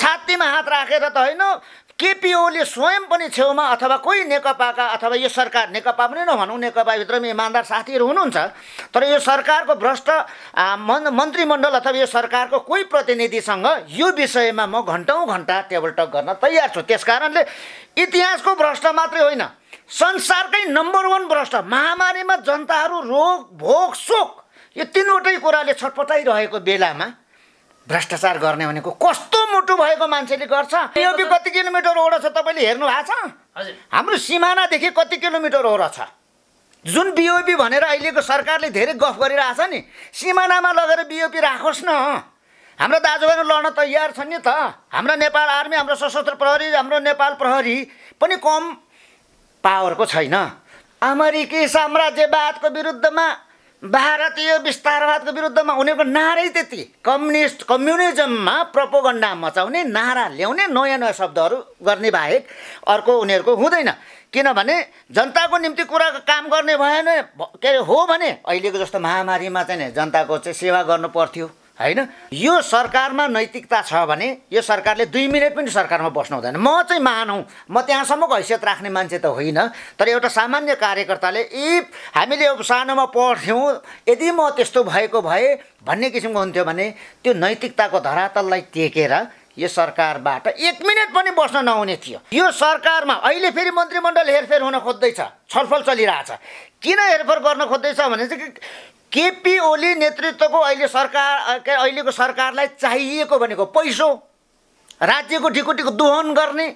छातीमा हात राखेर त होइन केपी ओली स्वयं पनि छेउमा अथवा कोही नेकपाका अथवा यो सरकार नेकपा पनि नभनौँ नेकपाभित्रमा इमान्दार साथीहरू हुनुहुन्छ तर यो सरकारको भ्रष्ट मन मन्त्रीमण्डल अथवा यो सरकारको कोही प्रतिनिधिसँग यो विषयमा म घन्टौँ घन्टा टेबल टक गर्न तयार छु। त्यस कारणले इतिहासको भ्रष्ट मात्रै होइन संसारकै नम्बर वान भ्रष्ट महामारीमा जनताहरू रोग भोग शोक यो तिनवटै कुराले छटपटाइरहेको बेलामा भ्रष्टाचार गर्ने भनेको कस्तो मुटु भएको मान्छेले गर्छ? पिओपी कति किलोमिटर ओडो छ तपाईँले हेर्नु भएको छ? हाम्रो सिमानादेखि कति किलोमिटर ओर छ? जुन बिओपी भनेर अहिलेको सरकारले धेरै गफ गरिरहेछ नि सिमानामा लगेर बिओपी राखोस् न। हाम्रो दाजुभाइहरू लड्न तयार छन् नि त। हाम्रो नेपाल आर्मी हाम्रो सशस्त्र प्रहरी हाम्रो नेपाल प्रहरी पनि कम पावरको छैन। अमेरिकी साम्राज्यवादको विरुद्धमा भारतीय विस्तारवादको विरुद्धमा उनीहरूको नारै त्यति। कम्युनिस्ट कम्युनिजममा प्रपोगन्डा मचाउने नारा ल्याउने नयाँ नयाँ शब्दहरू गर्ने बाहेक अर्को उनीहरूको हुँदैन। किनभने जनताको निम्ति कुरा काम गर्ने भएन के अरे हो भने अहिलेको जस्तो महामारीमा चाहिँ जनताको चाहिँ सेवा गर्नु पर्थ्यो। होइन? यो सरकारमा नैतिकता छ भने यो सरकारले दुई मिनट पनि सरकारमा बस्नु हुँदैन म चाहिँ मानौँ म त्यहाँसम्मको हैसियत राख्ने मान्छे त होइन। तर एउटा सामान्य कार्यकर्ताले यी हामीले अब सानोमा पढ्थ्यौँ यदि म त्यस्तो भएको भए भन्ने किसिमको हुन्थ्यो भने त्यो नैतिकताको धरातललाई टेकेर यो सरकारबाट एक मिनट पनि बस्न नहुने थियो। यो सरकारमा अहिले फेरि मन्त्रीमण्डल हेरफेर हुन खोज्दैछ। छलफल चलिरहेछ। किन हेरफेर गर्न खोज्दैछ भने चाहिँ केपी ओली नेतृत्वको अहिले सरकार अहिलेको सरकारलाई चाहिएको भनेको पैसो राज्यको ढिकुटीको दोहन गर्ने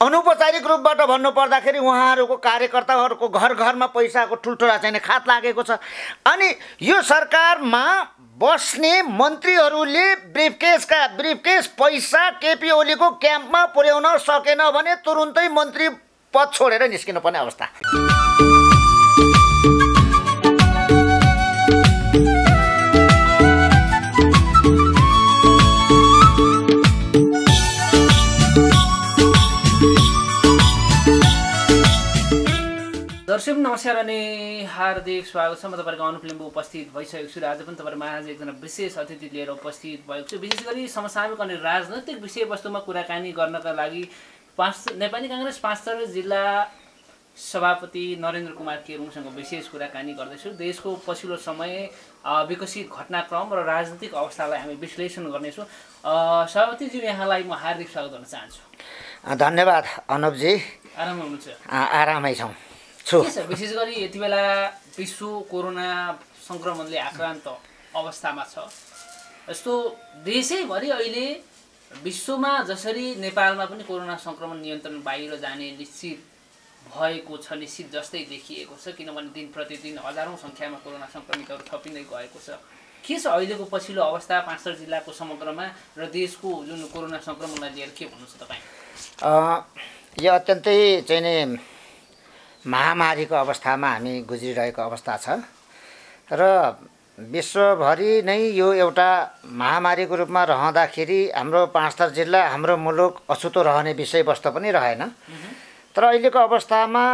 अनौपचारिक रूपबाट भन्नु पर्दाखेरि उहाँहरूको कार्यकर्ताहरूको घर घरमा पैसाको ठुल्ठुला चाहिने खात लागेको छ। अनि यो सरकारमा बस्ने मन्त्रीहरूले ब्रिफकेसका ब्रिफकेस पैसा केपी ओलीको क्याम्पमा पुर्याउन सकेन भने तुरुन्तै मन्त्री पद छोडेर निस्किनु पर्ने अवस्था। दर्शक नमस्कार अनि हार्दिक स्वागत छ। म तपाईँको अनुप लिम्बू उपस्थित भइसकेको छु र आज पनि तपाईँहरू माझ एकजना विशेष अतिथि लिएर उपस्थित भएको छु। विशेष गरी समसामयिक अनि राजनैतिक विषयवस्तुमा कुराकानी गर्नका लागि पाँच नेपाली काङ्ग्रेस पाँचथर जिल्ला सभापति नरेन्द्र कुमार केरुङसँग विशेष कुराकानी गर्दैछु। देशको पछिल्लो समय विकसित घटनाक्रम र राजनीतिक अवस्थालाई हामी विश्लेषण गर्नेछौँ। सभापतिज्यू यहाँलाई म हार्दिक स्वागत गर्न चाहन्छु। धन्यवाद अनुपजी। आराम हुनुहुन्छ। आरामै छौँ। छु। छ विशेष गरी यति बेला विश्व कोरोना सङ्क्रमणले आक्रान्त अवस्थामा छ। यस्तो देशैभरि अहिले विश्वमा जसरी नेपालमा पनि कोरोना सङ्क्रमण नियन्त्रण बाहिर जाने निश्चित भएको छ निश्चित जस्तै देखिएको छ किनभने दिन प्रतिदिन हजारौँ सङ्ख्यामा कोरोना सङ्क्रमितहरू थपिँदै गएको छ। के छ अहिलेको पछिल्लो अवस्था पाँचथर जिल्लाको समग्रमा र देशको जुन कोरोना सङ्क्रमणलाई लिएर के भन्नुहुन्छ तपाईँ? अ, यो अत्यन्तै चाहिँ नि महामारीको अवस्थामा हामी गुज्रिरहेको अवस्था छ। र विश्वभरि नै यो एउटा महामारीको रूपमा रहँदाखेरि हाम्रो पाँचथर जिल्ला हाम्रो मुलुक अछुतो रहने विषयवस्तु पनि रहेन। तर अहिलेको अवस्थामा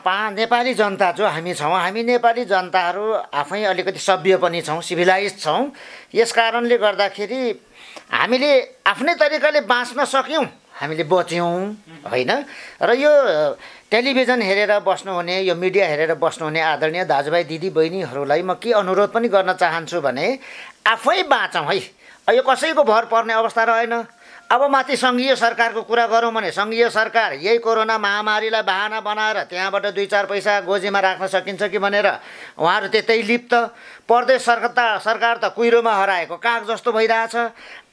पा नेपाली जनता जो हामी छौँ हामी नेपाली जनताहरू आफै अलिकति सभ्य पनि छौँ सिभिलाइज छौँ। यस कारणले गर्दाखेरि हामीले आफ्नै तरिकाले बाँच्न सक्यौँ हामीले बच्यौँ होइन? र यो टेलिभिजन हेरेर बस्नुहुने यो मिडिया हेरेर बस्नुहुने आदरणीय दाजुभाइ दिदी बहिनीहरूलाई म के अनुरोध पनि गर्न चाहन्छु भने आफै बाँचौँ है। यो कसैको भर पर्ने अवस्था रहेन। अब माथि सङ्घीय सरकारको कुरा गरौँ भने सङ्घीय सरकार यही कोरोना महामारीलाई बाहना बनाएर त्यहाँबाट दुई चार पैसा गोजीमा राख्न सकिन्छ कि भनेर उहाँहरू त्यतै लिप्त। प्रदेश सरकार सरकार त कुहिरोमा हराएको काग जस्तो भइरहेछ।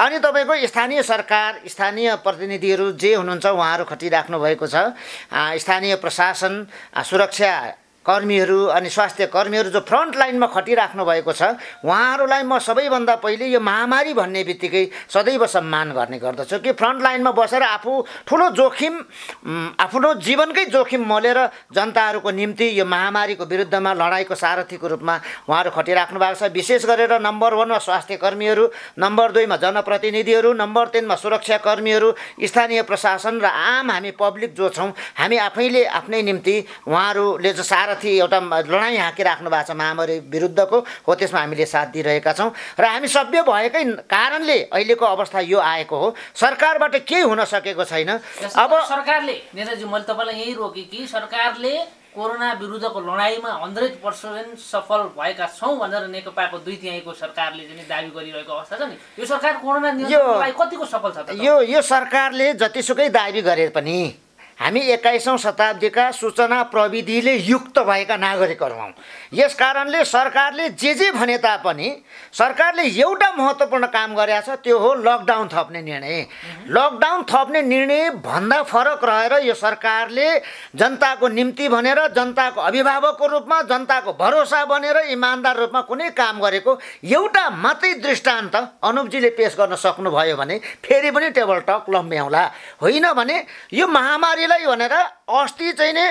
अनि तपाईँको स्थानीय सरकार स्थानीय प्रतिनिधिहरू जे हुनुहुन्छ उहाँहरू खटिराख्नु भएको छ। स्थानीय प्रशासन सुरक्षा कर्मीहरू अनि स्वास्थ्य कर्मीहरू जो फ्रन्ट लाइनमा खटिराख्नु भएको छ उहाँहरूलाई म सबैभन्दा पहिले यो महामारी भन्ने बित्तिकै सदैव सम्मान गर्ने गर्दछु कि फ्रन्ट लाइनमा बसेर आफू ठुलो जोखिम आफ्नो जीवनकै जोखिम मोलेर जनताहरूको निम्ति यो महामारीको विरुद्धमा लडाइँको सारथीको रूपमा उहाँहरू खटिराख्नु भएको छ। विशेष गरेर नम्बर वानमा स्वास्थ्य कर्मीहरू नम्बर दुईमा जनप्रतिनिधिहरू नम्बर तिनमा सुरक्षा कर्मीहरू स्थानीय प्रशासन र आम हामी पब्लिक जो छौँ हामी आफैले आफ्नै निम्ति उहाँहरूले जो सारथी माथि एउटा लडाइँ हाँकिराख्नु भएको छ महामारी विरुद्धको हो त्यसमा हामीले साथ दिइरहेका छौँ। र हामी सभ्य भएकै कारणले अहिलेको अवस्था यो आएको हो। सरकारबाट केही हुन सकेको छैन। अब सरकारले नेताजी मैले तपाईँलाई यही रोकेँ कि सरकारले कोरोना विरुद्धको लडाइँमा हन्ड्रेड पर्सेन्ट सफल भएका छौँ भनेर नेकपाको दुई तिहाईको सरकारले चाहिँ दावी गरिरहेको अवस्था छ नि। यो सरकार कोरोना कतिको सफल छ यो यो सरकारले जतिसुकै दाबी गरे पनि हामी एक्काइसौँ शताब्दीका सूचना प्रविधिले युक्त भएका नागरिकहरू। हौँ यस कारणले सरकारले जे जे भने तापनि सरकारले एउटा महत्त्वपूर्ण काम गरेका छ त्यो हो लकडाउन थप्ने निर्णय। लकडाउन थप्ने निर्णय भन्दा फरक रहेर यो सरकारले जनताको निम्ति भनेर जनताको अभिभावकको रूपमा जनताको भरोसा बनेर इमान्दार रूपमा कुनै काम गरेको एउटा मात्रै दृष्टान्त अनुपजीले पेस गर्न सक्नुभयो भने फेरि पनि टेबल टक लम्ब्याउँला। होइन भने यो महामारीलाई भनेर अस्ति चाहिँ नि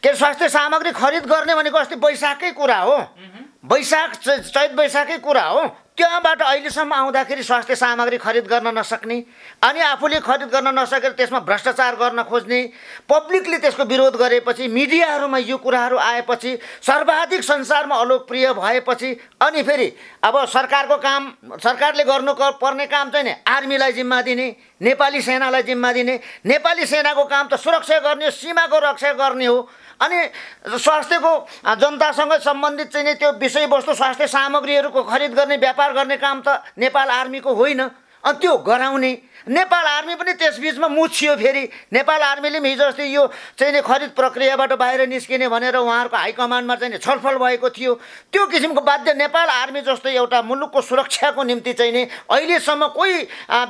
के अरे स्वास्थ्य सामग्री खरिद गर्ने भनेको अस्ति वैशाखकै कुरा हो। वैशाख चैत वैशाखकै कुरा हो। त्यहाँबाट अहिलेसम्म आउँदाखेरि स्वास्थ्य सामग्री खरिद गर्न नसक्ने अनि आफूले खरिद गर्न नसकेर त्यसमा भ्रष्टाचार गर्न खोज्ने पब्लिकले त्यसको विरोध गरेपछि मिडियाहरूमा यो कुराहरू आएपछि सर्वाधिक संसारमा अलोकप्रिय भएपछि अनि फेरि अब सरकारको काम सरकारले गर्नु पर्ने काम चाहिँ नि आर्मीलाई जिम्मा दिने नेपाली सेनालाई जिम्मा दिने नेपाली सेनाको काम त सुरक्षा गर्ने सीमाको रक्षा गर्ने हो अनि स्वास्थ्यको जनतासँग सम्बन्धित चाहिँ नि त्यो विषयवस्तु स्वास्थ्य सामग्रीहरूको खरिद गर्ने व्यापार गर्ने काम त नेपाल आर्मीको होइन। अनि त्यो गराउने नेपाल आर्मी पनि त्यसबिचमा मुछियो फेरि। नेपाल आर्मीले पनि हिजो अस्ति यो चाहिँ नि खरिद प्रक्रियाबाट बाहिर निस्किने भनेर उहाँहरूको हाइकमान्डमा चाहिँ नि छलफल भएको थियो। त्यो किसिमको बाध्य नेपाल आर्मी जस्तो एउटा मुलुकको सुरक्षाको निम्ति चाहिँ नि अहिलेसम्म कोही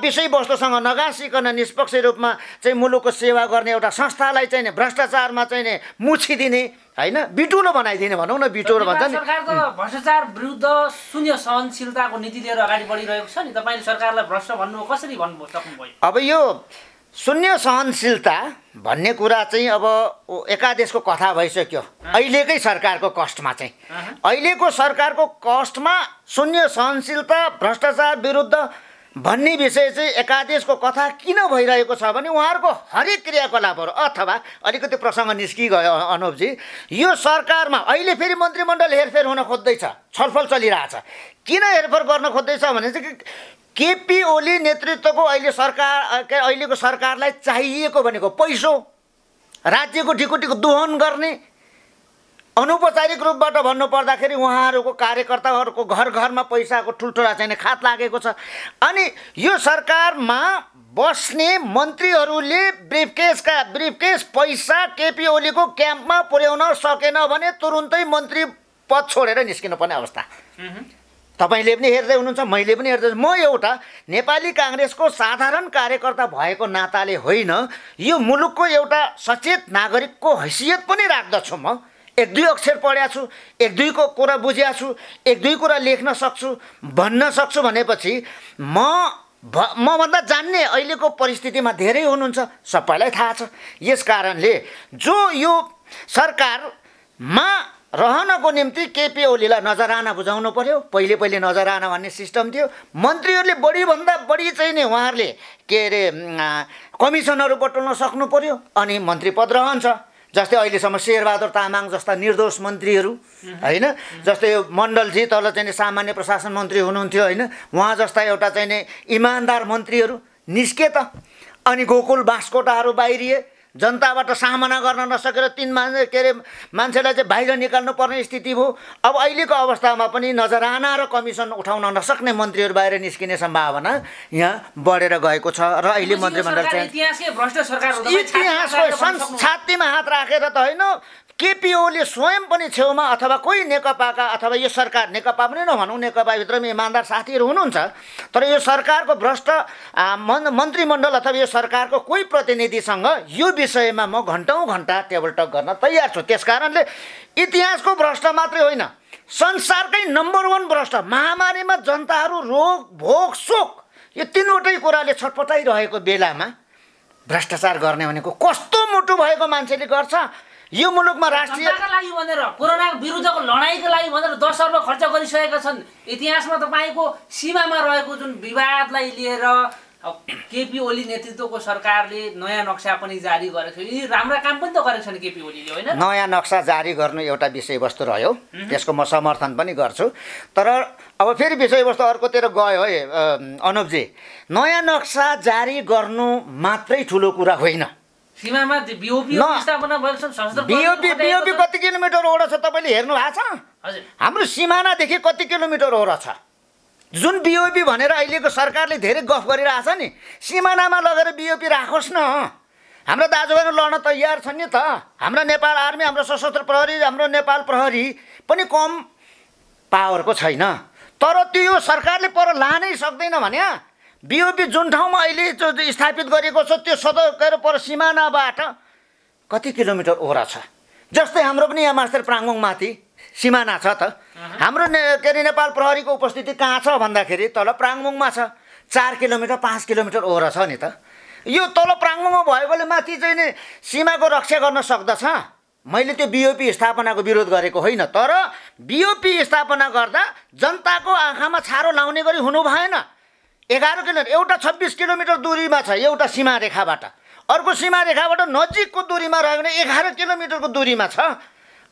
विषयवस्तुसँग नगाँसिकन निष्पक्ष रूपमा चाहिँ मुलुकको सेवा गर्ने एउटा संस्थालाई चाहिँ नि भ्रष्टाचारमा चाहिँ नि मुछिदिने होइन? बिटुलो बनाइदिने भनौँ न बिटुलो भन्छ नि। सरकार त भ्रष्टाचार विरुद्ध शून्य सहनशीलताको नीति लिएर अगाडि बढिरहेको छ नि। तपाईँले सरकारलाई भ्रष्ट भन्नु कसरी भन्नु सक्नुभयो अब यो शून्य सहनशीलता भन्ने कुरा चाहिँ अब एकादेशको कथा भइसक्यो। अहिलेकै सरकारको कष्टमा चाहिँ। अहँ। अहिलेको सरकारको कष्टमा शून्य सहनशीलता भ्रष्टाचार विरुद्ध भन्ने विषय चाहिँ एकादेशको कथा किन भइरहेको छ भने उहाँहरूको हरेक क्रियाकलापहरू अथवा अलिकति प्रसङ्ग निस्किगयो अनुपजी यो सरकारमा अहिले फेरि मन्त्रीमण्डल हेरफेर हुन खोज्दैछ छलफल चलिरहेछ। किन हेरफेर गर्न खोज्दैछ भने चाहिँ केपी ओली नेतृत्वको अहिले सरकार अहिलेको सरकारलाई चाहिएको भनेको पैसो राज्यको ढिकुटीको दोहन गर्ने अनौपचारिक रूपबाट भन्नु पर्दाखेरि उहाँहरूको कार्यकर्ताहरूको घर घरमा पैसाको ठुल्ठुला चाहिँ खात लागेको छ। अनि यो सरकारमा बस्ने मन्त्रीहरूले ब्रिफकेसका ब्रिफकेस पैसा केपी ओलीको क्याम्पमा पुर्याउन सकेन भने तुरुन्तै मन्त्री पद छोडेर निस्किनु पर्ने अवस्था तपाईँले पनि हेर्दै हुनुहुन्छ मैले पनि हेर्दै म एउटा नेपाली काङ्ग्रेसको साधारण कार्यकर्ता भएको नाताले होइन यो मुलुकको एउटा सचेत नागरिकको हैसियत पनि राख्दछु म। एक दुई अक्षर पढ्या छु एक दुईको कुरा बुझ्या छु एक दुई कुरा लेख्न सक्छु भन्न सक्छु भनेपछि म भ मभन्दा जान्ने अहिलेको परिस्थितिमा धेरै हुनुहुन्छ सबैलाई थाहा छ। यस कारणले जो यो सरकारमा रहनको निम्ति केपी ओलीलाई नजराना बुझाउनु पर्यो। पहिले पहिले नजराना भन्ने सिस्टम थियो। मन्त्रीहरूले बढीभन्दा बढी चाहिँ नि उहाँहरूले के अरे कमिसनहरू बटुल्न सक्नु पर्यो। अनि मन्त्री पद रहन्छ। जस्तै अहिलेसम्म शेरबहादुर तामाङ जस्ता निर्दोष मन्त्रीहरू होइन? जस्तै यो मण्डलजी तल चाहिँ नि सामान्य प्रशासन मन्त्री हुनुहुन्थ्यो होइन? उहाँ जस्ता एउटा चाहिँ नि इमान्दार मन्त्रीहरू निस्के त। अनि गोकुल बाँसकोटाहरू बाहिरिए। जनताबाट सामना गर्न नसकेर तिन मान्छे के अरे मान्छेलाई चाहिँ बाहिर निकाल्नु पर्ने स्थिति भयो। अब अहिलेको अवस्थामा पनि नजराना र कमिसन उठाउन नसक्ने मन्त्रीहरू बाहिर निस्किने सम्भावना यहाँ बढेर गएको छ र अहिले मन्त्रीमण्डल चाहिँ छातीमा हात राखेर त होइन केपी ओली स्वयं पनि छेउमा अथवा कोही नेकपाका अथवा यो सरकार नेकपा पनि नभनौँ नेकपाभित्र पनि इमान्दार साथीहरू हुनुहुन्छ तर यो सरकारको भ्रष्ट मन मन्त्रीमण्डल अथवा यो सरकारको कोही प्रतिनिधिसँग यो विषयमा म घन्टौँ घन्टा टेबल टक गर्न तयार छु। त्यस कारणले इतिहासको भ्रष्ट मात्रै होइन संसारकै नम्बर वान भ्रष्ट महामारीमा जनताहरू रोग भोग शोक यो तिनवटै कुराले छटपटाइरहेको बेलामा भ्रष्टाचार गर्ने भनेको कस्तो मुटु भएको मान्छेले गर्छ यो मुलुकमा राष्ट्रिय लागि भनेर कोरोना विरुद्धको लडाइँको लागि भनेर दस अर्ब खर्च गरिसकेका छन्। इतिहासमा तपाईँको सीमामा रहेको जुन विवादलाई लिएर केपी ओली नेतृत्वको सरकारले नयाँ नक्सा पनि जारी गरेको छ। यी राम्रा काम पनि त गरेको छ नि केपी ओलीले होइन? नयाँ नक्सा जारी गर्नु एउटा विषयवस्तु रह्यो। त्यसको म समर्थन पनि गर्छु। तर अब फेरि विषयवस्तु अर्कोतिर गयो है अनुपजी। नयाँ नक्सा जारी गर्नु मात्रै ठुलो कुरा होइन। सीमामा बिओपी। कति किलोमिटर ओडो छ तपाईँले हेर्नु भएको छ? हाम्रो सिमानादेखि कति किलोमिटर ओर छ? जुन बिओपी भनेर अहिलेको सरकारले धेरै गफ गरिरहेछ नि सिमानामा लगेर बिओपी राखोस् न। हाम्रो दाजुभाइहरू लड्न तयार छन् नि त। हाम्रा नेपाल आर्मी हाम्रो सशस्त्र प्रहरी हाम्रो नेपाल प्रहरी पनि कम पावरको छैन। तर त्यो सरकारले पर लानै सक्दैन भने बिओपी जुन ठाउँमा अहिले स्थापित गरेको छ त्यो सदर के अरे पर सिमानाबाट कति किलोमिटर ओरा छ? जस्तै हाम्रो पनि यहाँ मास्टर प्राङ्गुङ माथि सिमाना छ त। हाम्रो ने के अरे नेपाल प्रहरीको उपस्थिति कहाँ छ भन्दाखेरि तल प्राङ्गुङमा छ। चार किलोमिटर पाँच किलोमिटर ओर छ नि त। यो तल प्राङ्गुङमा भएकोले माथि चाहिँ नि सीमाको रक्षा गर्न सक्दछ। मैले त्यो बिओपी स्थापनाको विरोध गरेको होइन तर बिओपी स्थापना गर्दा जनताको आँखामा छारो लाउने गरी हुनु भएन। एघार किलोमिटर एउटा छब्बिस किलोमिटर दुरीमा छ एउटा सीमा रेखाबाट अर्को सीमा रेखाबाट नजिकको दुरीमा रह्यो भने एघार किलोमिटरको दुरीमा छ।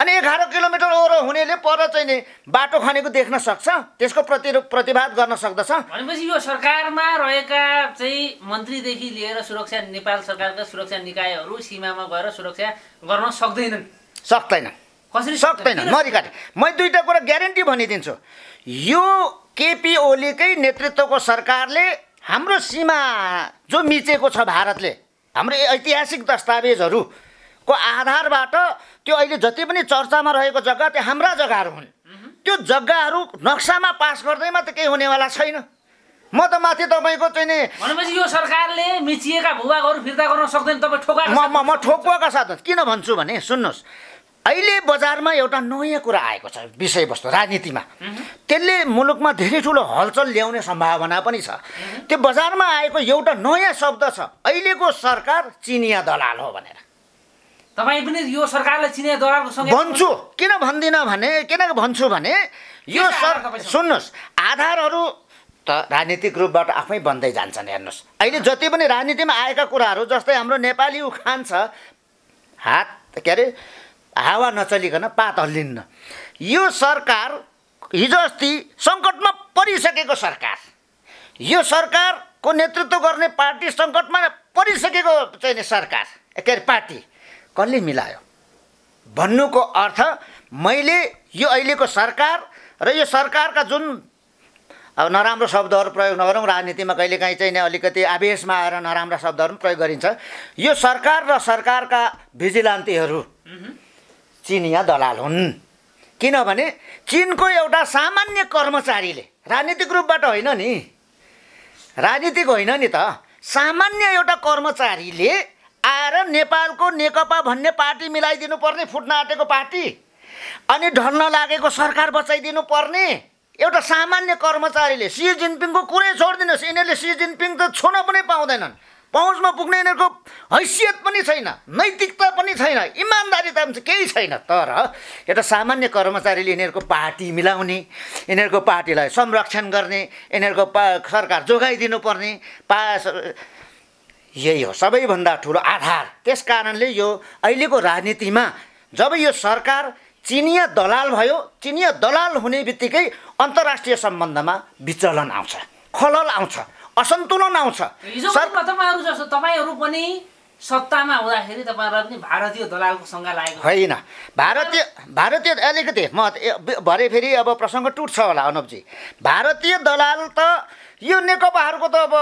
अनि एघार किलोमिटर ओरो हुनेले पर चाहिँ नि बाटो खनेको देख्न सक्छ त्यसको प्रति प्रतिवाद गर्न सक्दछ। भनेपछि यो सरकारमा रहेका चाहिँ मन्त्रीदेखि लिएर सुरक्षा नेपाल सरकारका सुरक्षा निकायहरू सीमामा गएर सुरक्षा गर्न सक्दैनन्। सक्दैन कसरी सक्दैन? नरिकाटे म दुईवटा कुरा ग्यारेन्टी भनिदिन्छु। यो केपी ओलीकै नेतृत्वको सरकारले हाम्रो सीमा जो मिचेको छ भारतले हाम्रो ऐतिहासिक दस्तावेजहरूको आधारबाट त्यो अहिले जति पनि चर्चामा रहेको जग्गा त्यो हाम्रा जग्गाहरू हुन्। त्यो जग्गाहरू नक्सामा पास गर्दैमा त केही हुनेवाला छैन। म त माथि तपाईँको चाहिँ नि भनेपछि यो सरकारले मिचिएका भूभागहरू फिर्ता गर्न सक्दैन तपाईँ ठोका म ठोकुवाका साथ किन भन्छु भने सुन्नुहोस्। अहिले बजारमा एउटा नयाँ कुरा आएको छ विषयवस्तु राजनीतिमा। त्यसले मुलुकमा धेरै ठुलो हलचल ल्याउने सम्भावना पनि छ। त्यो बजारमा आएको एउटा नयाँ शब्द छ अहिलेको सरकार चिनिया दलाल हो भनेर। तपाईँ पनि यो सरकारलाई चिने दलालको भन्छु किन भन्दिनँ भने किन भन्छु भने यो सर? सुन्नुहोस् आधारहरू त राजनीतिक रूपबाट आफै बन्दै जान्छन् हेर्नुहोस्। अहिले जति पनि राजनीतिमा आएका कुराहरू जस्तै हाम्रो नेपाली उखान छ हात के अरे हावा नचलिकन पात हल्लिन्न। यो सरकार हिजो अस्ति सङ्कटमा परिसकेको सरकार। यो सरकारको नेतृत्व गर्ने पार्टी सङ्कटमा परिसकेको चाहिँ सरकार। के अरे पार्टी कसले मिलायो? भन्नुको अर्थ मैले यो अहिलेको सरकार र यो सरकारका जुन अब नराम्रो शब्दहरू प्रयोग नगरौँ राजनीतिमा कहिलेकाहीँ चाहिँ अलिकति आवेशमा आएर नराम्रा शब्दहरू पनि प्रयोग गरिन्छ। यो सरकार र सरकारका भिजिलान्तीहरू चिनिया दलाल हुन् किनभने चिनको एउटा सामान्य कर्मचारीले राजनीतिक रूपबाट होइन नि राजनीतिक होइन नि त सामान्य एउटा कर्मचारीले आएर नेपालको नेकपा भन्ने पार्टी मिलाइदिनु पर्ने फुट्न आँटेको पार्टी अनि ढल्न लागेको सरकार बचाइदिनु पर्ने एउटा सामान्य कर्मचारीले सी जिनपिङको कुरै छोडिदिनुहोस् यिनीहरूले सी जिनपिङ त छुन पनि पाउँदैनन्। पहुँचमा पुग्ने यिनीहरूको हैसियत पनि छैन नैतिकता पनि छैन इमान्दारिता पनि केही छैन। तर एउटा सामान्य कर्मचारीले यिनीहरूको पार्टी मिलाउने यिनीहरूको पार्टीलाई संरक्षण गर्ने यिनीहरूको पा सरकार जोगाइदिनु पर्ने पास यही हो। सबैभन्दा ठुलो आधार। त्यस कारणले यो अहिलेको राजनीतिमा जब यो सरकार चिनिया दलाल भयो चिनिया दलाल हुने बित्तिकै अन्तर्राष्ट्रिय सम्बन्धमा विचलन आउँछ खलल आउँछ। असन्तुलन आउँछ। तपाईँहरू जस्तो तपाईँहरू पनि सत्तामा हुँदाखेरि तपाईँहरूलाई पनि भारतीय दलालको सँगै लागेको होइन। भारतीय भारतीय अलिकति म भरे फेरि अब प्रसङ्ग टुट्छ होला अनुपजी। भारतीय दलाल त यो नेकपाहरूको त अब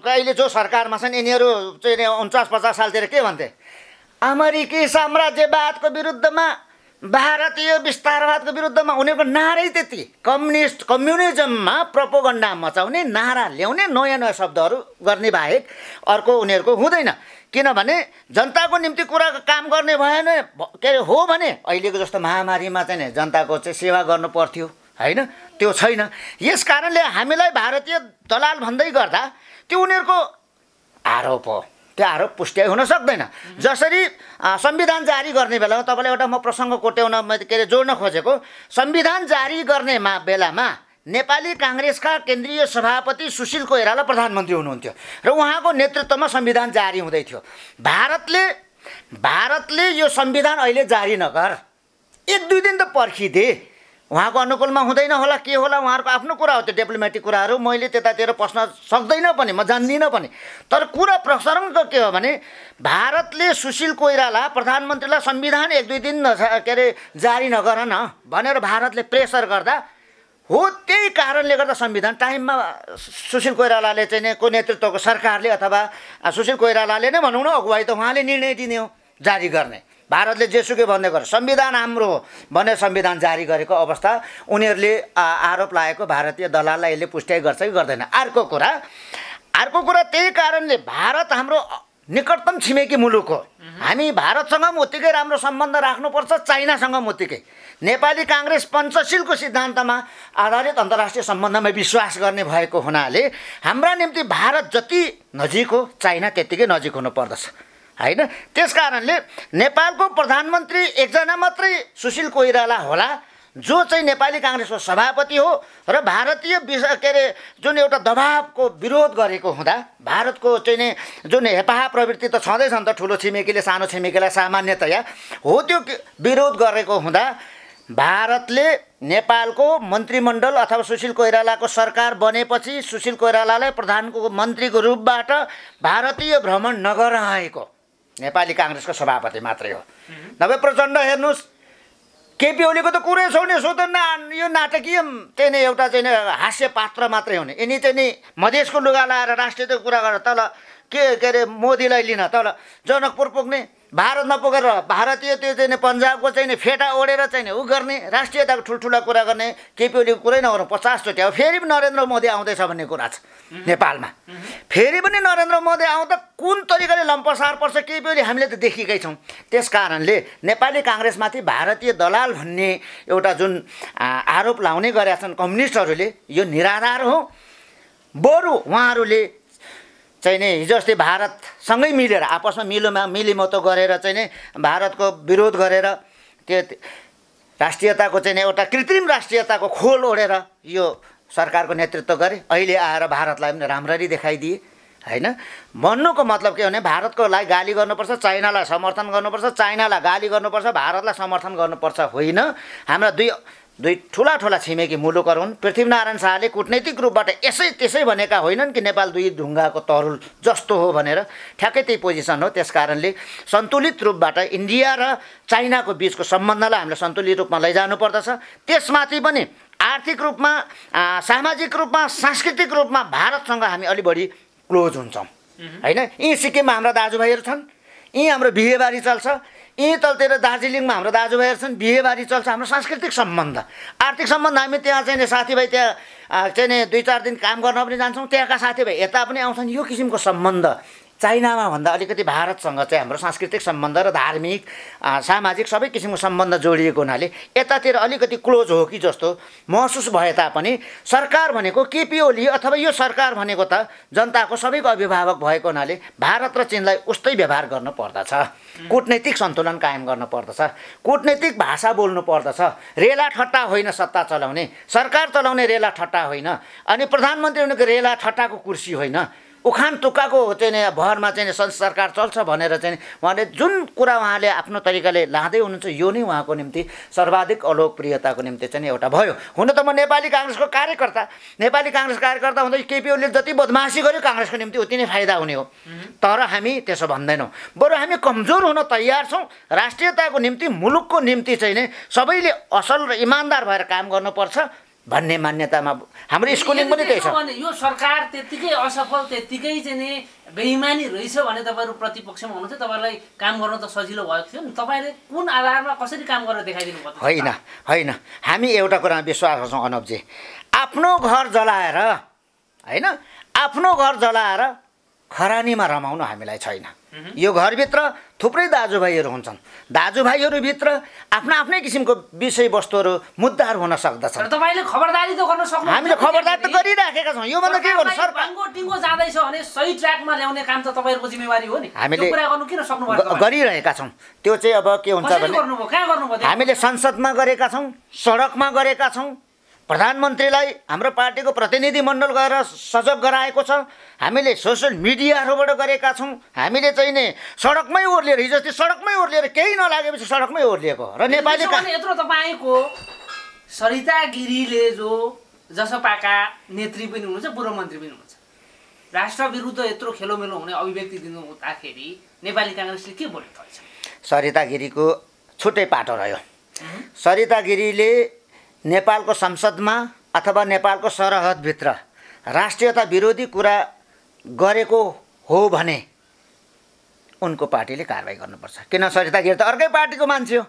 अहिले जो सरकारमा छन् यिनीहरू चाहिँ उन्चास पचास सालतिर के भन्थे? अमेरिकी साम्राज्यवादको विरुद्धमा भारतीय विस्तारवादको विरुद्धमा उनीहरूको नारै त्यति। कम्युनिस्ट कम्युनिजममा प्रपोगन्डा मचाउने नारा ल्याउने नयाँ नयाँ शब्दहरू गर्ने बाहेक अर्को उनीहरूको हुँदैन। किनभने जनताको निम्ति कुरा काम गर्ने भयो भने के अरे हो भने अहिलेको जस्तो महामारीमा चाहिँ जनताको चाहिँ सेवा गर्नु पर्थ्यो होइन? त्यो छैन। यस कारणले हामीलाई भारतीय दलाल भन्दै गर्दा त्यो उनीहरूको आरोप हो। त्यो आरोप पुष्ट्याइ हुन सक्दैन। जसरी संविधान जारी गर्ने बेलामा तपाईँलाई एउटा म प्रसङ्ग कोट्याउन के अरे जोड्न खोजेको संविधान जारी गर्ने मा बेलामा नेपाली काङ्ग्रेसका केन्द्रीय सभापति सुशील कोइराला प्रधानमन्त्री हुनुहुन्थ्यो र उहाँको नेतृत्वमा संविधान जारी हुँदै थियो। भारतले भारतले यो संविधान अहिले जारी नगर। एक दुई दिन त पर्खिदे उहाँको अनुकूलमा हुँदैन होला के होला उहाँहरूको आफ्नो कुरा हो त्यो डिप्लोमेटिक कुराहरू। मैले त्यतातिर पस्न सक्दैन पनि म जान्दिनँ पनि। तर कुरा प्रसङ्ग के हो भने भारतले सुशील कोइराला प्रधानमन्त्रीलाई संविधान एक दुई दिन के अरे जारी नगर न भनेर भारतले प्रेसर गर्दा हो त्यही कारणले गर्दा संविधान टाइममा सुशील कोइरालाले चाहिँ को नेतृत्वको सरकारले अथवा सुशील कोइरालाले नै भनौँ न अगुवाई त उहाँले निर्णय दिने हो जारी गर्ने। भारतले जेसुकै भन्दै गर्यो संविधान हाम्रो हो भनेर संविधान जारी गरेको अवस्था उनीहरूले आरोप लागेको भारतीय दलाललाई यसले पुष्टि गर्छ कि गर्दैन। अर्को कुरा अर्को कुरा त्यही कारणले भारत हाम्रो निकटतम छिमेकी मुलुक हो। हामी भारतसँग पनि उत्तिकै राम्रो सम्बन्ध राख्नुपर्छ चाइनासँग पनि उत्तिकै। नेपाली काङ्ग्रेस पञ्चशीलको सिद्धान्तमा आधारित अन्तर्राष्ट्रिय सम्बन्धमा विश्वास गर्ने भएको हुनाले हाम्रा निम्ति भारत जति नजिक हो चाइना त्यत्तिकै नजिक हुनु पर्दछ। होइन? त्यस कारणले नेपालको प्रधानमन्त्री एकजना मात्रै सुशील कोइराला होला जो चाहिँ नेपाली काङ्ग्रेसको सभापति हो र भारतीय विष के अरे जुन एउटा दबावको विरोध गरेको हुँदा भारतको चाहिँ नि जुन हेपाहा प्रवृत्ति त छँदैछ नि त ठुलो छिमेकीले सानो छिमेकीलाई सामान्यतया हो त्यो विरोध गरेको हुँदा भारतले नेपालको मन्त्रीमण्डल अथवा सुशील कोइरालाको सरकार बनेपछि सुशील कोइरालालाई प्रधानको मन्त्रीको रूपबाट भारतीय भ्रमण नगराएको। नेपाली काङ्ग्रेसको सभापति मात्रै हो। नभए प्रचण्ड हेर्नुहोस् केपी ओलीको त कुरै छोड्ने सो त ना यो नाटकीय चाहिँ नि एउटा चाहिँ हास्य पात्र मात्रै हुने। यिनी चाहिँ नि मधेसको लुगा लाएर राष्ट्रियताको कुरा गरेर तल के के अरे मोदीलाई लिन तल जनकपुर पुग्ने भारत नपुगेर भारतीय त्यो चाहिँ पन्जाबको चाहिँ नि फेटा ओढेर चाहिँ ऊ गर्ने राष्ट्रियताको ठुल्ठुला कुरा गर्ने केपी ओलीको कुरै नगरौँ पचासचोटि अब फेरि पनि नरेन्द्र मोदी आउँदैछ भन्ने कुरा छ नेपालमा। फेरि पनि नरेन्द्र मोदी आउँदा कुन तरिकाले लम्पसार पर्छ केपी ओली हामीले त देखेकै छौँ। त्यस कारणले नेपाली काङ्ग्रेसमाथि भारतीय दलाल भन्ने एउटा जुन आरोप लाउने गरेका छन् कम्युनिस्टहरूले यो निराधार हो। बरु उहाँहरूले चाहिँ नि हिजो अस्ति भारतसँगै मिलेर आपसमा मिलोमा मिलिमतो गरेर चाहिँ नि भारतको विरोध गरेर त्यो राष्ट्रियताको चाहिँ एउटा कृत्रिम राष्ट्रियताको खोल ओढेर यो सरकारको नेतृत्व गरे। अहिले आएर भारतलाई पनि राम्ररी देखाइदिए होइन? भन्नुको मतलब के भने भारतको लागि गाली गर्नुपर्छ चाइनालाई समर्थन गर्नुपर्छ चाइनालाई गाली गर्नुपर्छ भारतलाई समर्थन गर्नुपर्छ होइन? हाम्रा दुई दुई ठुला ठुला छिमेकी मुलुकहरू हुन्। पृथ्वीनारायण शाहले कुटनैतिक रूपबाट यसै त्यसै भनेका होइनन् कि नेपाल दुई ढुङ्गाको तरुल जस्तो हो भनेर ठ्याक्कै त्यही पोजिसन हो। त्यस कारणले सन्तुलित रूपबाट इन्डिया र चाइनाको बिचको सम्बन्धलाई हामीले सन्तुलित रूपमा लैजानु पर्दछ त्यसमाथि पनि आर्थिक रूपमा सामाजिक रूपमा सांस्कृतिक रूपमा भारतसँग हामी अलि बढी क्लोज हुन्छौँ। होइन? यी सिक्किममा हाम्रा दाजुभाइहरू छन्। यहीँ हाम्रो बिहेबारी चल्छ। यहीँ तलतिर दार्जिलिङमा हाम्रो दाजुभाइहरू छन् बिहेबारी चल्छ हाम्रो सांस्कृतिक सम्बन्ध। आर्थिक सम्बन्ध हामी त्यहाँ चाहिँ साथीभाइ त्यहाँ चाहिँ दुई चार दिन काम गर्न पनि जान्छौँ त्यहाँका साथीभाइ यता पनि आउँछन् यो किसिमको सम्बन्ध। चाइनामा भन्दा अलिकति भारतसँग चाहिँ हाम्रो सांस्कृतिक सम्बन्ध र धार्मिक सामाजिक सबै किसिमको सम्बन्ध जोडिएको हुनाले यतातिर अलिकति क्लोज हो कि जस्तो महसुस भए तापनि सरकार भनेको केपी ओली अथवा यो सरकार भनेको त जनताको सबैको अभिभावक भएको हुनाले भारत र चिनलाई उस्तै व्यवहार गर्नु पर्दछ। कुटनैतिक सन्तुलन कायम गर्नु पर्दछ। कुटनैतिक भाषा बोल्नु पर्दछ। रेला ठट्टा होइन सत्ता चलाउने। सरकार चलाउने रेला ठट्टा होइन। अनि प्रधानमन्त्री उनीको रेला ठट्टाको कुर्सी होइन। उखान तुक्काको चाहिँ भरमा चाहिँ सरकार चल्छ भनेर चाहिँ उहाँले जुन कुरा उहाँले आफ्नो तरिकाले लाँदै हुनुहुन्छ यो नै उहाँको निम्ति सर्वाधिक अलोकप्रियताको निम्ति चाहिँ एउटा भयो। हुन त म नेपाली काङ्ग्रेसको कार्यकर्ता। नेपाली काङ्ग्रेस कार्यकर्ता हुँदै केपी ओलीले जति बदमासी गर्यो काङ्ग्रेसको निम्ति उति नै फाइदा हुने हो। तर हामी त्यसो भन्दैनौँ। बरु हामी कमजोर हुन तयार छौँ। राष्ट्रियताको निम्ति मुलुकको निम्ति चाहिँ नै सबैले असल र इमान्दार भएर काम गर्नुपर्छ। भन्ने मान्यतामा हाम्रो स्कुलिङ पनि त्यही छ। यो सरकार त्यत्तिकै असफल त्यत्तिकै चाहिँ नि बेइमानी रहेछ भने तपाईँहरू प्रतिपक्षमा हुनुहुन्छ तपाईँलाई काम गर्न त सजिलो भएको थियो नि। तपाईँले कुन आधारमा कसरी काम गरेर देखाइदिनु पर्छ होइन होइन। हामी एउटा कुरामा विश्वास गर्छौँ अनुपजी आफ्नो घर जलाएर होइन? आफ्नो घर जलाएर खरानीमा रमाउनु हामीलाई छैन। यो घरभित्र थुप्रै दाजुभाइहरू हुन्छन्। दाजुभाइहरूभित्र आफ्नो आफ्नै किसिमको विषयवस्तुहरू मुद्दाहरू हुन सक्दछ तपाईँले खबरदारी त गर्न सक्नु हामीले खबरदारी त गरिराखेका छौँ। योभन्दा के गर्नु? सर टिङ्गो जाँदैछ भने सही ट्र्याकमा ल्याउने काम त तपाईँहरूको जिम्मेवारी हो नि। हामीले कुरा गर्नु किन सक्नु गरिरहेका छौँ। त्यो चाहिँ अब के हुन्छ भने हामीले संसदमा गरेका छौँ सडकमा गरेका छौँ प्रधानमन्त्रीलाई हाम्रो पार्टीको प्रतिनिधिमण्डल गएर सजग गराएको छ। हामीले सोसियल मिडियाहरूबाट गरेका छौँ। हामीले चाहिँ नि सडकमै ओर्लिएर हिजो अस्ति सडकमै ओर्लिएर केही नलागेपछि सडकमै ओर्लिएको र नेपाली यत्रो तपाईँको सरिता गिरीले जो जसपाका नेत्री पनि हुनुहुन्छ पूर्व मन्त्री पनि हुनुहुन्छ। राष्ट्र विरुद्ध यत्रो खेलोमेलो हुने अभिव्यक्ति दिनु हुँदाखेरि नेपाली काङ्ग्रेसले के बोल्नु पर्छ सरिता गिरीको छुट्टै पाटो रह्यो। सरिता गिरीले नेपालको संसदमा अथवा नेपालको सरहदभित्र राष्ट्रियता विरोधी कुरा गरेको हो भने उनको पार्टीले कारवाही गर्नुपर्छ। किन सरिता गिरी त अर्कै पार्टीको मान्छे हो।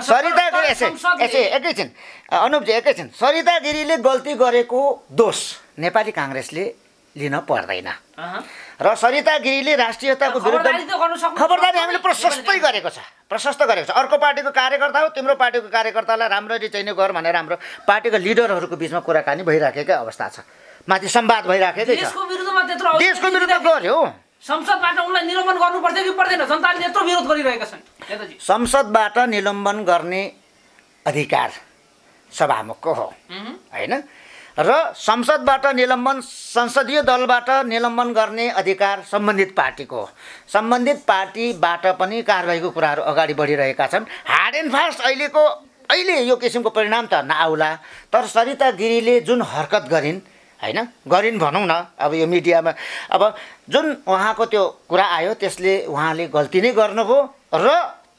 सरिता गिरी यसै यसै एकैछिन अनुपजी एकैछिन सरिता गिरीले गल्ती गरेको दोष नेपाली काङ्ग्रेसले लिन पर्दैन। र सरिता गिरीले राष्ट्रियताको विरुद्ध खबरदारी हामीले। प्रशस्तै गरेको छ। प्रशस्त गरेको छ। अर्को पार्टीको कार्यकर्ता हो तिम्रो पार्टीको कार्यकर्तालाई राम्ररी चाहिँ नि गर भनेर हाम्रो पार्टीको लिडरहरूको बिचमा कुराकानी भइराखेकै अवस्था छ। माथि संवाद भइराखेकै छ। देशको विरुद्ध गर्यो संसदबाट उनलाई निलम्बन गर्नुपर्थ्यो कि पर्दैन? जनताले यत्रो विरोध गरिरहेका छन्। संसदबाट निलम्बन गर्ने अधिकार सभामुखको हो। होइन? र संसदबाट निलम्बन संसदीय दलबाट निलम्बन गर्ने अधिकार सम्बन्धित पार्टीको सम्बन्धित पार्टीबाट पनि कारवाहीको कुराहरू अगाडि बढिरहेका छन्। हार्ड एन्ड फास्ट अहिलेको अहिले यो किसिमको परिणाम त नआउला। तर सरिता गिरीले जुन हरकत गरिन् होइन? गरिन् भनौँ न अब यो मिडियामा। अब जुन उहाँको त्यो कुरा आयो त्यसले उहाँले गल्ती नै गर्नुभयो र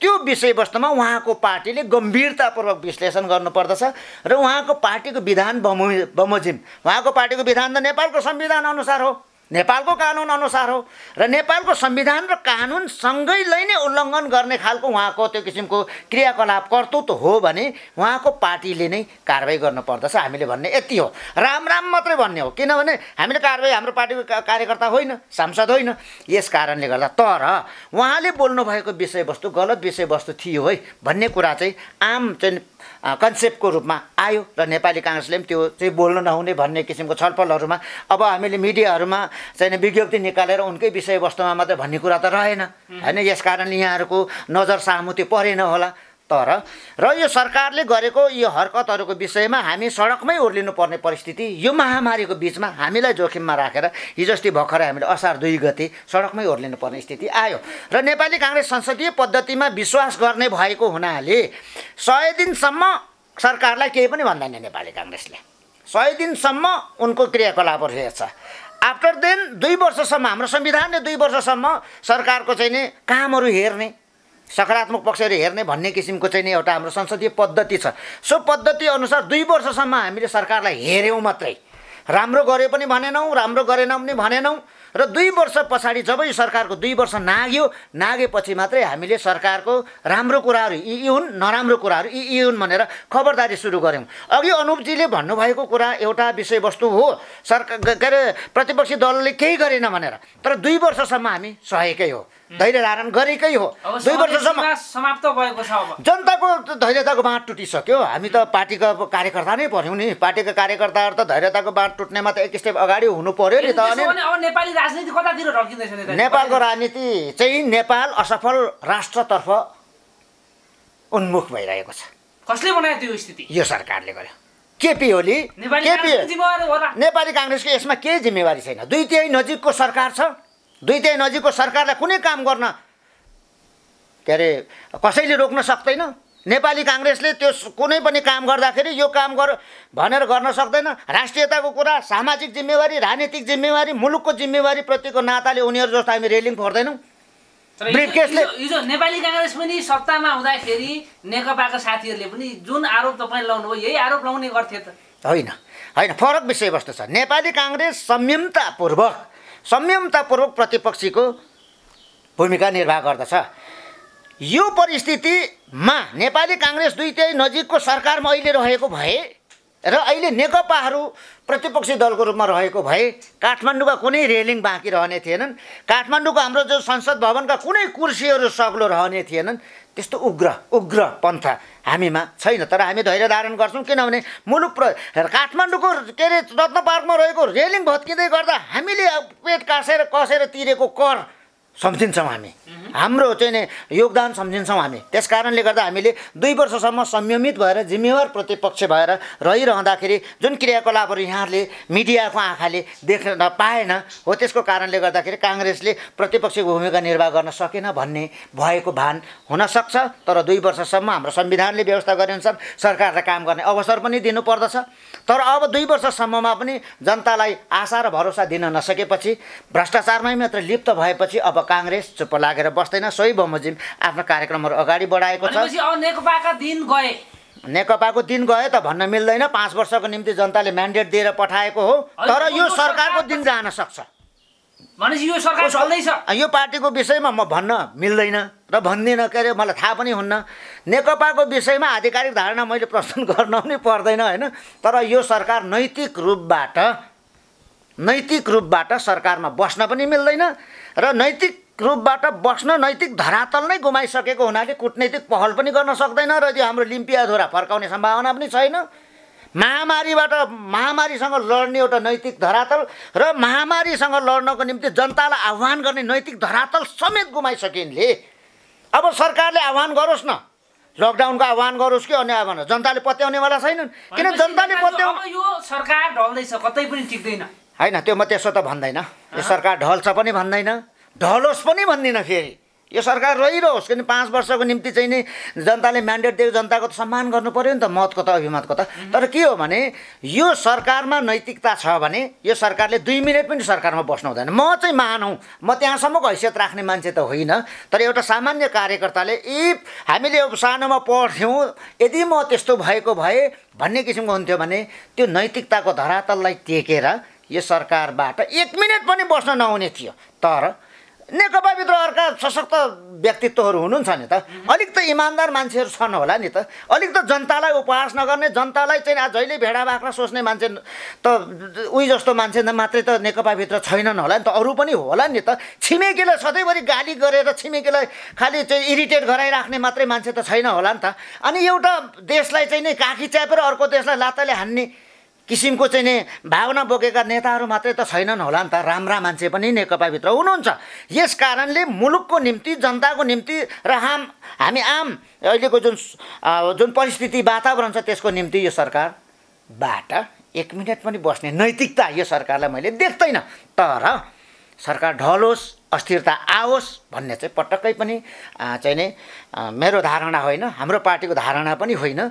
त्यो विषयवस्तुमा उहाँको पार्टीले गम्भीरतापूर्वक विश्लेषण गर्नुपर्दछ र उहाँको पार्टीको विधान बमो बमोजिम उहाँको पार्टीको विधान त नेपालको संविधान अनुसार हो। नेपालको कानुन अनुसार हो र नेपालको संविधान र कानुनसँगैलाई नै उल्लङ्घन गर्ने खालको उहाँको त्यो किसिमको क्रियाकलाप कर्तृत्व हो भने उहाँको पार्टीले नै कारवाही गर्नुपर्दछ हामीले भन्ने यति हो। राम राम मात्रै भन्ने हो किनभने हामीले कारवाही हाम्रो पार्टीको कार्यकर्ता होइन सांसद होइन यस कारणले गर्दा तर उहाँले बोल्नुभएको विषयवस्तु गलत विषयवस्तु थियो है भन्ने कुरा चाहिँ आम चाहिँ कन्सेप्टको रूपमा आयो र नेपाली काङ्ग्रेसले पनि त्यो चाहिँ बोल्न नहुने भन्ने किसिमको छलफलहरूमा अब हामीले मिडियाहरूमा चाहिँ विज्ञप्ति निकालेर उनकै विषयवस्तुमा मात्रै भन्ने कुरा त रहेन। होइन यस कारणले यहाँहरूको नजर सामु त्यो परेन होला। तर र यो सरकारले गरेको यो हरकतहरूको विषयमा हामी सडकमै ओर्लिनु पर्ने परिस्थिति यो महामारीको बिचमा हामीलाई जोखिममा राखेर हिजो अस्ति भर्खरै हामीले असार दुई गते सडकमै ओर्लिनु पर्ने स्थिति आयो। र नेपाली काङ्ग्रेस संसदीय पद्धतिमा विश्वास गर्ने भएको हुनाले सय दिनसम्म सरकारलाई केही पनि भन्दैन नेपाली काङ्ग्रेसले। सय दिनसम्म उनको क्रियाकलापहरू हेर्छ आफ्टर देन दुई वर्षसम्म हाम्रो संविधानले दुई वर्षसम्म सरकारको चाहिँ नि कामहरू हेर्ने सकारात्मक पक्षहरू हेर्ने भन्ने किसिमको चाहिँ नि एउटा हाम्रो संसदीय पद्धति छ। सो पद्धति अनुसार दुई वर्षसम्म हामीले सरकारलाई हेऱ्यौँ मात्रै। राम्रो गऱ्यो पनि भनेनौँ राम्रो गरेनौँ पनि भनेनौँ र दुई वर्ष पछाडि जब यो सरकारको दुई वर्ष नाग्यो नागेपछि मात्रै हामीले सरकारको राम्रो कुराहरू यी यी हुन् नराम्रो कुराहरू यी यी हुन् भनेर खबरदारी सुरु गऱ्यौँ। अघि अनुपजीले भन्नुभएको कुरा एउटा विषयवस्तु हो सरकार के अरे प्रतिपक्षी दलले केही गरेन भनेर। तर दुई वर्षसम्म हामी सहेकै हो। धैर्य धारण गरेकै हो। दुई वर्षसम्म समाप्त भएको छ जनताको धैर्यताको बाँट टुटिसक्यो। हामी त पार्टीको अब कार्यकर्ता नै पऱ्यौँ नि। पार्टीको कार्यकर्ताहरू त धैर्यताको बाँट टुट्नेमा त एक स्टेप अगाडि हुनु पऱ्यो नि त अनि नेपाली राजनीति कतातिर ढल्किँदैछ? नेपालको राजनीति चाहिँ नेपाल असफल राष्ट्रतर्फ उन्मुख भइरहेको छ। कसले बनायो त्यो स्थिति? यो सरकारले गर्यो। केपी ओली केपी नेपाली काङ्ग्रेसको यसमा केही जिम्मेवारी छैन। दुई तिहाई नजिकको सरकार छ। दुई तिहाई नजिकको सरकारलाई कुनै काम गर्न के अरे कसैले रोक्न सक्दैन। नेपाली काङ्ग्रेसले त्यो कुनै पनि काम गर्दाखेरि यो काम गर भनेर गर्न सक्दैन। राष्ट्रियताको कुरा सामाजिक जिम्मेवारी राजनीतिक जिम्मेवारी मुलुकको जिम्मेवारी प्रतिको नाताले उनीहरू जस्तो हामी रेलिङ फोर्दैनौँ। हिजो नेपाली काङ्ग्रेस पनि सत्तामा हुँदाखेरि नेकपाका साथीहरूले पनि जुन आरोप तपाईँ लाउनुभयो यही आरोप लाउने गर्थे त। होइन। होइन फरक विषयवस्तु छ। नेपाली काङ्ग्रेस संयमतापूर्वक संयमतापूर्वक प्रतिपक्षीको भूमिका निर्वाह गर्दछ। यो परिस्थितिमा नेपाली काङ्ग्रेस दुई तिहाई नजिकको सरकारमा अहिले रहेको भए र अहिले नेकपाहरू प्रतिपक्षी दलको रूपमा रहेको भए काठमाडौँका कुनै रेलिङ बाँकी रहने थिएनन्। काठमाडौँको हाम्रो जो संसद भवनका कुनै कुर्सीहरू सग्लो रहने थिएनन्। त्यस्तो उग्र उग्र पन्था हामीमा छैन। तर हामी धैर्य धारण गर्छौँ किनभने मुलुक प्र काठमाडौँको के अरे रत्न पार्कमा रहेको रेलिङ भत्किँदै गर्दा हामीले पेट कासेर कसेर तिरेको कर सम्झिन्छौँ हामी। हाम्रो चाहिँ नि योगदान सम्झिन्छौँ हामी। त्यस कारणले गर्दा हामीले दुई वर्षसम्म संयमित भएर जिम्मेवार प्रतिपक्ष भएर रहिरहँदाखेरि जुन क्रियाकलापहरू यहाँहरूले मिडियाको आँखाले देख्न पाएन हो त्यसको कारणले गर्दाखेरि काङ्ग्रेसले प्रतिपक्षको भूमिका निर्वाह गर्न सकेन भन्ने भएको भान हुनसक्छ तर दुई वर्षसम्म हाम्रो संविधानले व्यवस्था गरेअनुसार सरकारलाई काम गर्ने अवसर पनि दिनुपर्दछ। तर अब दुई वर्षसम्ममा पनि जनतालाई आशा र भरोसा दिन नसकेपछि भ्रष्टाचारमै मात्र लिप्त भएपछि अब काङ्ग्रेस चुप्प लागेर बस्दैन। सोही बमोजिम आफ्नो कार्यक्रमहरू अगाडि बढाएको छ। नेकपाका दिन गए। नेकपाको दिन गयो त भन्न मिल्दैन। पाँच वर्षको निम्ति जनताले म्यान्डेट दिएर पठाएको हो। तर यो सरकारको दिन जान सक्छ। यो सरकार चल्दैछ। यो पार्टीको विषयमा म भन्न मिल्दैन र भन्दिनँ के अरे मलाई थाहा पनि हुन्न। नेकपाको विषयमा आधिकारिक धारणा मैले प्रस्तुत गर्न पनि पर्दैन होइन? तर यो सरकार नैतिक रूपबाट नैतिक रूपबाट सरकारमा बस्न पनि मिल्दैन। र नैतिक रूपबाट बस्न नैतिक धरातल नै गुमाइसकेको हुनाले कुटनैतिक पहल पनि गर्न सक्दैन र यो हाम्रो लिम्पियाधुरा फर्काउने सम्भावना पनि छैन। महामारीबाट महामारीसँग लड्ने एउटा नैतिक धरातल र महामारीसँग लड्नको निम्ति जनतालाई आह्वान गर्ने नैतिक धरातल समेत गुमाइसकिनले। अब सरकारले आह्वान गरोस् न। लकडाउनको आह्वान गरोस् कि अन्य आह्वान? जनताले पत्याउनेवाला छैनन्। किन जनताले पत्याउ अब यो सरकार ढल्दैछ कतै पनि टिक्दैन। होइन त्यो म त्यसो त भन्दैन। यो सरकार ढल्छ पनि भन्दैन। ढलोस् पनि भन्दिनँ फेरि। यो सरकार रहिरहोस् किन पाँच वर्षको निम्ति चाहिँ नि जनताले म्यान्डेट दिएको जनताको त सम्मान गर्नु पऱ्यो नि त मतको त अभिमतको त। तर के हो भने यो सरकारमा नैतिकता छ भने यो सरकारले दुई मिनट पनि सरकारमा बस्नु हुँदैन। म चाहिँ मानौँ म त्यहाँसम्मको हैसियत राख्ने मान्छे त होइन। तर एउटा सामान्य कार्यकर्ताले इफ हामीले अब सानोमा पढ्थ्यौँ यदि म त्यस्तो भएको भए भन्ने किसिमको हुन्थ्यो भने त्यो नैतिकताको धरातललाई टेकेर यो सरकारबाट एक मिनट पनि बस्न नहुने थियो। तर नेकपाभित्र अर्का सशक्त व्यक्तित्वहरू हुनुहुन्छ नि त। अलिक त इमान्दार मान्छेहरू छन् होला नि त। अलिक त जनतालाई उपहास नगर्ने जनतालाई चाहिँ आज जहिले भेडा बाख्रा सोच्ने मान्छे त उही जस्तो मान्छे मात्रै त नेकपाभित्र छैनन् होला नि त। अरू पनि होला नि त। छिमेकीलाई सधैँभरि गाली गरेर छिमेकीलाई खालि चाहिँ इरिटेट गराइराख्ने मात्रै मान्छे त छैन होला नि त। अनि एउटा देशलाई चाहिँ नि काखी च्यापेर अर्को देशलाई लात्ताले हान्ने किसिमको चाहिँ नि भावना बोकेका नेताहरू मात्रै त छैनन् होला नि त। राम्रा मान्छे पनि नेकपाभित्र हुनुहुन्छ। यस कारणले मुलुकको निम्ति जनताको निम्ति र हाम हामी आम अहिलेको जुन जुन परिस्थिति वातावरण छ त्यसको निम्ति यो सरकारबाट एक मिनट पनि बस्ने नैतिकता यो सरकारलाई मैले देख्दैन। तर सरकार ढलोस् अस्थिरता आओस् भन्ने चाहिँ पटक्कै पनि चाहिँ नि मेरो धारणा होइन। हाम्रो पार्टीको धारणा पनि होइन।